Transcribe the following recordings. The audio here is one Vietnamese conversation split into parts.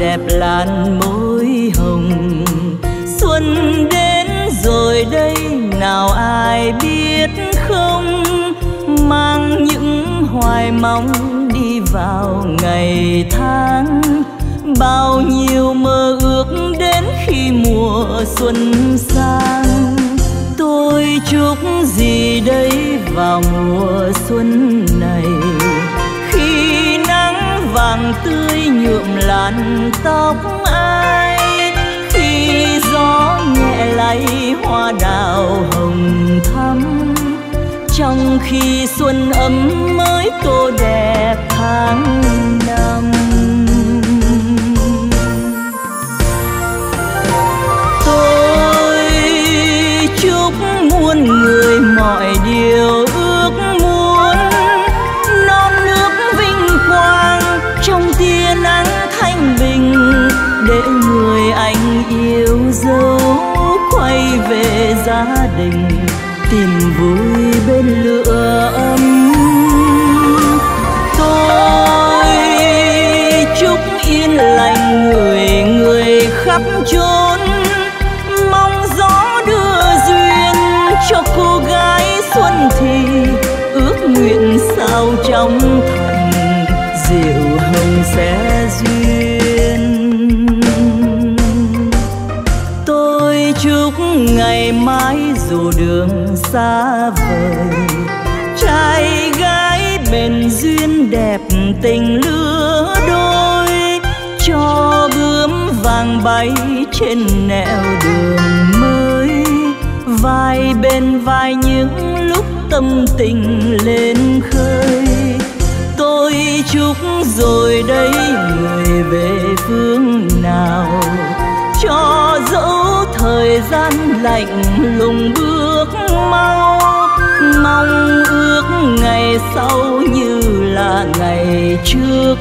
đẹp làn môi hồng. Xuân đến rồi đây, nào ai biết không? Mang những hoài mong đi vào ngày tháng. Bao nhiêu mơ ước đến khi mùa xuân sang. Tôi chúc gì đây vào mùa xuân này? Vàng tươi nhuộm làn tóc ai. Khi gió nhẹ lay, hoa đào hồng thắm. Trong khi xuân ấm mới tô đẹp tháng năm. Tôi chúc muôn người yêu dấu quay về gia đình, tìm vui bên lửa ấm tôi chúc yên lành người người khắp chốn, mong gió đưa duyên cho cô gái xuân thì ước nguyện sao trong ngày mai dù đường xa vời. Trai gái bền duyên đẹp tình lứa đôi, cho bướm vàng bay trên nẻo đường mới. Vai bên vai những lúc tâm tình lên khơi. Tôi chúc rồi đây người về phương nào gian lạnh lùng bước mau. Mong ước ngày sau như là ngày trước.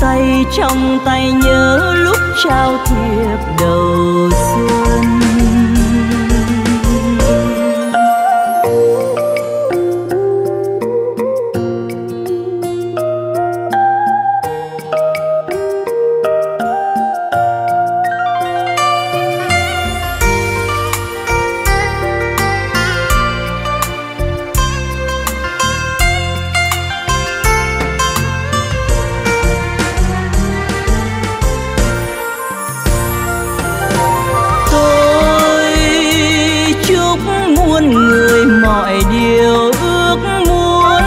Tay trong tay nhớ lúc trao thiệp đầu muôn người mọi điều ước muốn.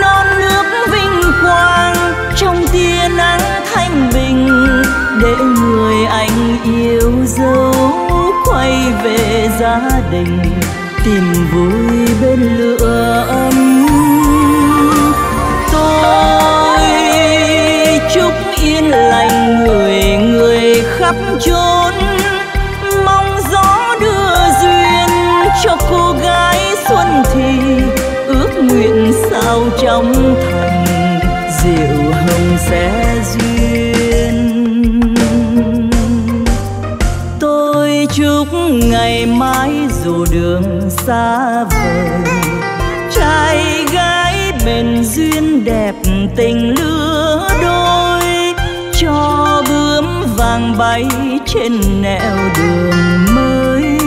Non nước vinh quang trong tia nắng thanh bình, để người anh yêu dấu quay về gia đình, tìm vui bên lửa ấm trong thành, diệu hồng sẽ duyên. Tôi chúc ngày mai dù đường xa vời, trai gái bền duyên đẹp tình lứa đôi, cho bướm vàng bay trên nẻo đường mới,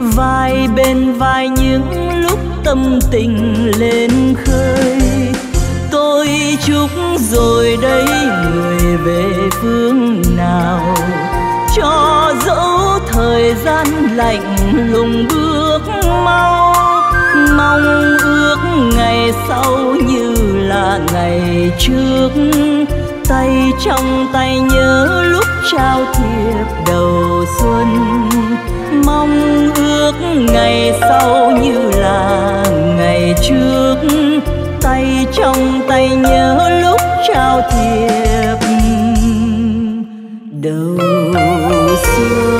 vai bên vai những lúc tâm tình lên khơi. Tôi chúc rồi đây người về phương nào. Cho dẫu thời gian lạnh lùng bước mau, mong ước ngày sau như là ngày trước. Tay trong tay nhớ lúc trao thiệp đầu xuân, mong ước ngày sau như đầu xuân.